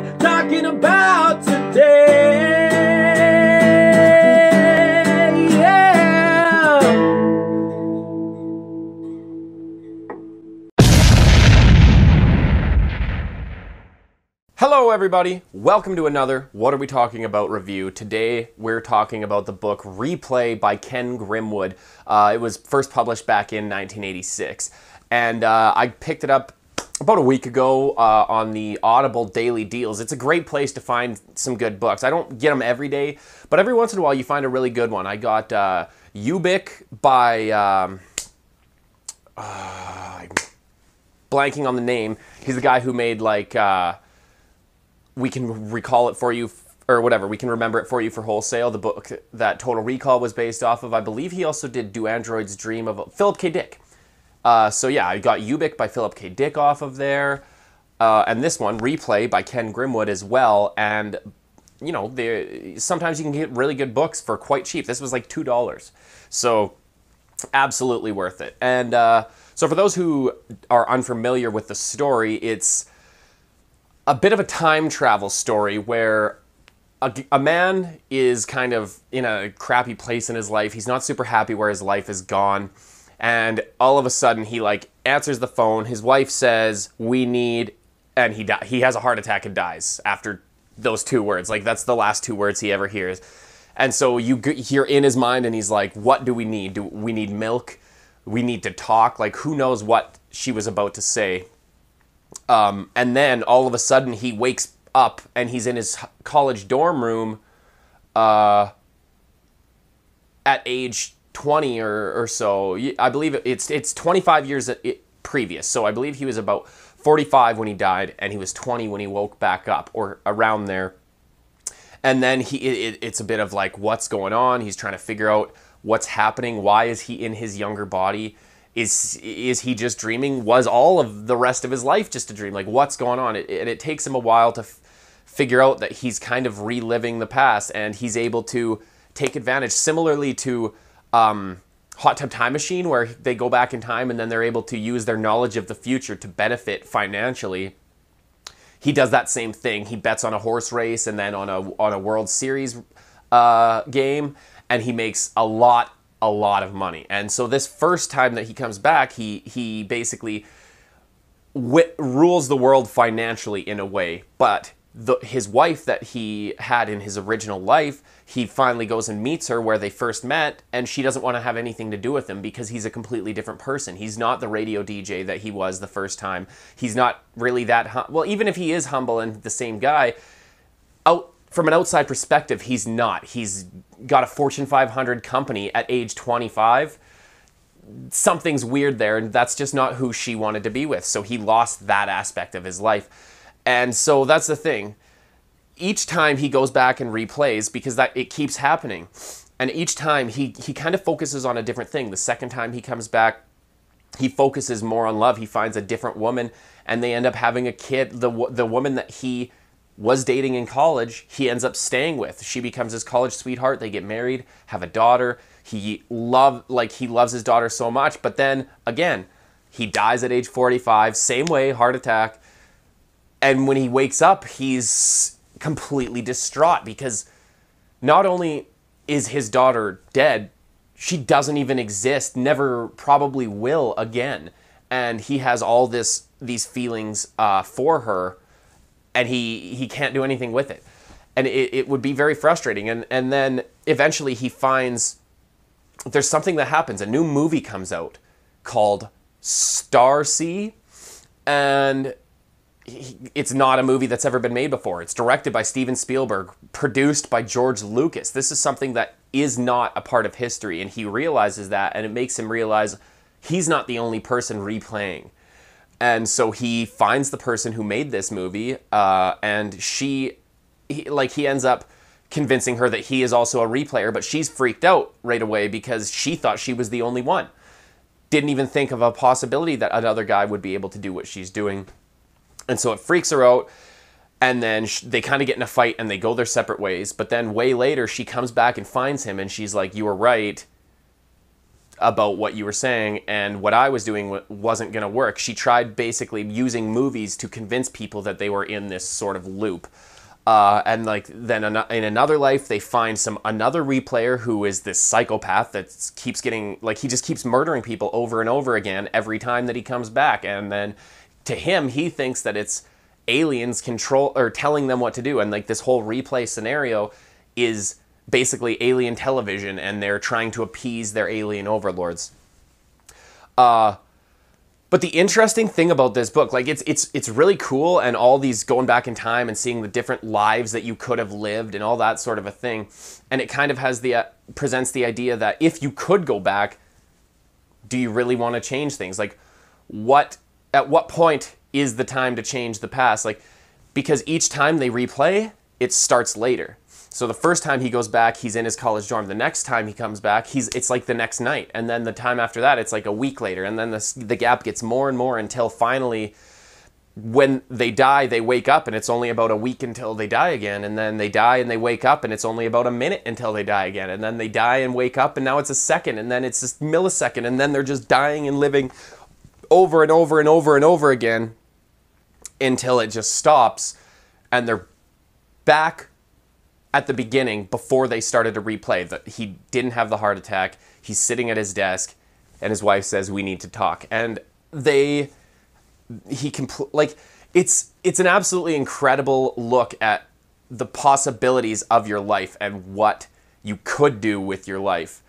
we talking about today? Hello, everybody. Welcome to another What Are We Talking About review. Today, we're talking about the book Replay by Ken Grimwood. Uh, it was first published back in 1986. And uh, I picked it up about a week ago uh, on the Audible Daily Deals. It's a great place to find some good books. I don't get them every day, but every once in a while you find a really good one. I got uh, Ubik by. Um, uh, I'm blanking on the name. He's the guy who made like. Uh, we can recall it for you or whatever we can remember it for you for wholesale the book that total recall was based off of i believe he also did do androids dream of philip k dick uh, so yeah i got ubik by philip k dick off of there uh, and this one replay by ken grimwood as well and you know sometimes you can get really good books for quite cheap this was like two dollars so absolutely worth it and uh, so for those who are unfamiliar with the story it's a bit of a time travel story where a, a, man is kind of in a crappy place in his life. He's not super happy where his life is gone. And all of a sudden, he like answers the phone. His wife says, "We need," and he di- he has a heart attack and dies after those two words. Like that's the last two words he ever hears. And so you g- hear in his mind, and he's like, "What do we need? Do we need milk? We need to talk? Like who knows what she was about to say?" Um, and then all of a sudden he wakes up and he's in his college dorm room uh, at age 20 or, or so. I believe it's it's 25 years previous. So I believe he was about 45 when he died and he was 20 when he woke back up or around there. And then he it, it's a bit of like what's going on. He's trying to figure out what's happening. Why is he in his younger body? is is he just dreaming? Was all of the rest of his life just a dream? Like what's going on? It, and it takes him a while to f- figure out that he's kind of reliving the past, and he's able to take advantage. Similarly to um, Hot Tub Time Machine, where they go back in time and then they're able to use their knowledge of the future to benefit financially. He does that same thing. He bets on a horse race and then on a on a World Series uh, game, and he makes a lot a lot of money. And so this first time that he comes back, he he basically w- rules the world financially in a way, but the, his wife that he had in his original life, he finally goes and meets her where they first met, and she doesn't want to have anything to do with him because he's a completely different person. He's not the radio DJ that he was the first time. He's not really that hum- well. Even if he is humble and the same guy, out from an outside perspective, he's not. He's got a Fortune 500 company at age 25. Something's weird there, and that's just not who she wanted to be with. So he lost that aspect of his life. And so that's the thing. Each time he goes back and replays, because that it keeps happening. And each time he, he kind of focuses on a different thing. The second time he comes back, he focuses more on love. He finds a different woman, and they end up having a kid. The, the woman that he was dating in college, he ends up staying with. She becomes his college sweetheart. They get married, have a daughter. He love like he loves his daughter so much, but then again, he dies at age 45, same way, heart attack. And when he wakes up, he's completely distraught because not only is his daughter dead, she doesn't even exist, never probably will again. And he has all this these feelings uh, for her and he he can't do anything with it. And it, it would be very frustrating. And and then eventually he finds there's something that happens. A new movie comes out called Star Sea, and it's not a movie that's ever been made before. It's directed by Steven Spielberg produced by George Lucas. This is something that is not a part of history and he realizes that and it makes him realize he's not the only person replaying. And so he finds the person who made this movie uh, and she he, like he ends up convincing her that he is also a replayer but she's freaked out right away because she thought she was the only one. Didn't even think of a possibility that another guy would be able to do what she's doing and so it freaks her out and then they kind of get in a fight and they go their separate ways but then way later she comes back and finds him and she's like you were right about what you were saying and what I was doing wa- wasn't going to work. She tried basically using movies to convince people that they were in this sort of loop. Uh, and like then in another life, they find some another replayer who is this psychopath that keeps getting like he just keeps murdering people over and over again every time that he comes back. And then to him, he thinks that it's aliens control or telling them what to do. And like this whole replay scenario is basically alien television, and they're trying to appease their alien overlords. Uh, but the interesting thing about this book, like it's it's it's really cool, and all these going back in time and seeing the different lives that you could have lived and all that sort of a thing, and it kind of has the uh, presents the idea that if you could go back, do you really want to change things? Like, what at what point is the time to change the past? Like, because each time they replay, it starts later. So the first time he goes back, he's in his college dorm. The next time he comes back, he's it's like the next night, and then the time after that, it's like a week later, and then the the gap gets more and more until finally, when they die, they wake up, and it's only about a week until they die again, and then they die and they wake up, and it's only about a minute until they die again, and then they die and wake up, and now it's a second, and then it's a millisecond, and then they're just dying and living over and over and over and over again until it just stops, and they're back at the beginning before they started to replay that he didn't have the heart attack. He's sitting at his desk, and his wife says, "We need to talk." And they, he compl- like it's it's an absolutely incredible look at the possibilities of your life and what you could do with your life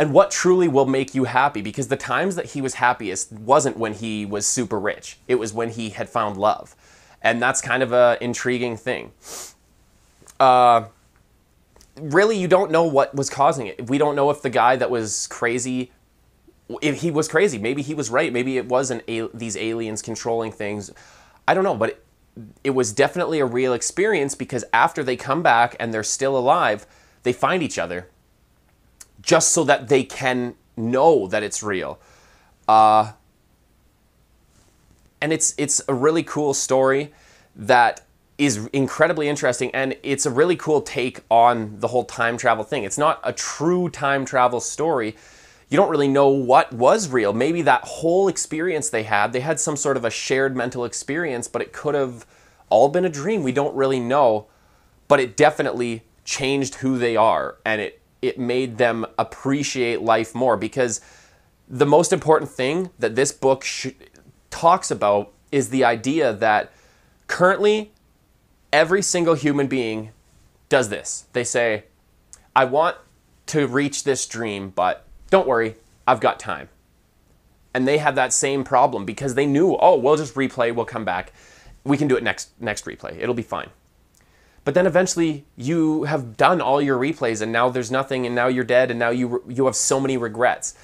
and what truly will make you happy because the times that he was happiest wasn't when he was super rich it was when he had found love and that's kind of a intriguing thing uh, really you don't know what was causing it. We don't know if the guy that was crazy if he was crazy. Maybe he was right. Maybe it wasn't these aliens controlling things. I don't know, but it, it was definitely a real experience because after they come back and they're still alive, they find each other just so that they can know that it's real. Uh, and it's it's a really cool story that is incredibly interesting and it's a really cool take on the whole time travel thing. It's not a true time travel story. You don't really know what was real. Maybe that whole experience they had, they had some sort of a shared mental experience, but it could have all been a dream. We don't really know, but it definitely changed who they are and it it made them appreciate life more because the most important thing that this book sh- talks about is the idea that currently every single human being does this. They say, I want to reach this dream, but don't worry, I've got time. And they have that same problem because they knew, oh, we'll just replay, we'll come back. We can do it next next replay. It'll be fine. But then eventually you have done all your replays and now there's nothing and now you're dead and now you you have so many regrets.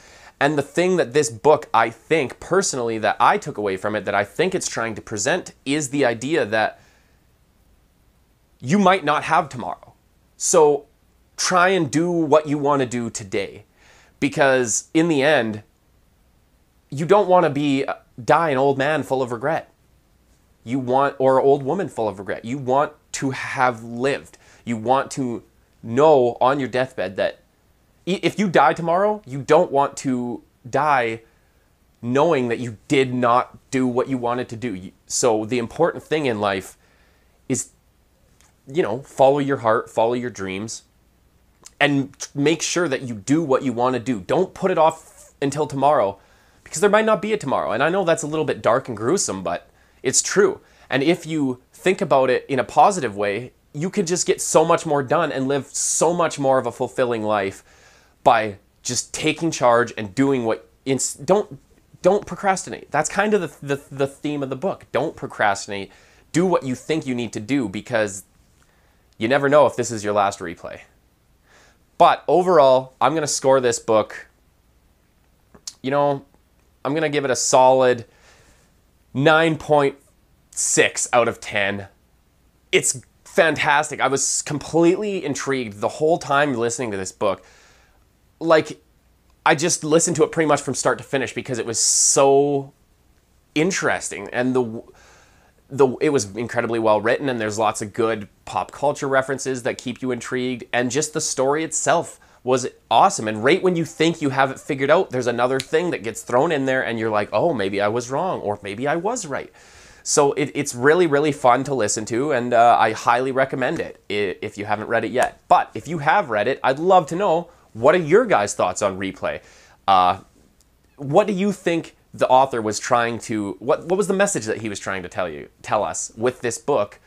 And the thing that this book I think personally that I took away from it that I think it's trying to present is the idea that you might not have tomorrow. So try and do what you want to do today. Because in the end, you don't want to be uh, die an old man full of regret. You want or an old woman full of regret. You want to have lived. You want to know on your deathbed that if you die tomorrow, you don't want to die knowing that you did not do what you wanted to do. So the important thing in life is you know, follow your heart, follow your dreams, and make sure that you do what you want to do. Don't put it off until tomorrow because there might not be a tomorrow. And I know that's a little bit dark and gruesome, but it's true. And if you think about it in a positive way, you could just get so much more done and live so much more of a fulfilling life by just taking charge and doing what don't don't procrastinate. That's kind of the, the the theme of the book. Don't procrastinate. Do what you think you need to do because you never know if this is your last replay. But overall, I'm going to score this book. You know, I'm going to give it a solid 9.6 out of 10. It's fantastic. I was completely intrigued the whole time listening to this book. Like, I just listened to it pretty much from start to finish because it was so interesting. And the the it was incredibly well written and there's lots of good pop culture references that keep you intrigued and just the story itself was awesome. And right when you think you have it figured out, there's another thing that gets thrown in there, and you're like, oh, maybe I was wrong, or maybe I was right. So it, it's really, really fun to listen to, and uh, I highly recommend it if you haven't read it yet. But if you have read it, I'd love to know what are your guys' thoughts on replay. Uh, what do you think the author was trying to? What what was the message that he was trying to tell you, tell us with this book?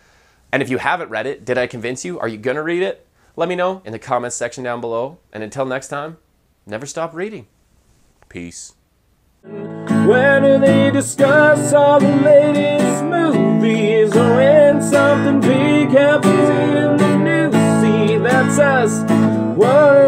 And if you haven't read it, did I convince you? Are you gonna read it? Let me know in the comments section down below. And until next time, never stop reading. Peace. Do they discuss all the movies or when something big happens in the news? See, that's us. What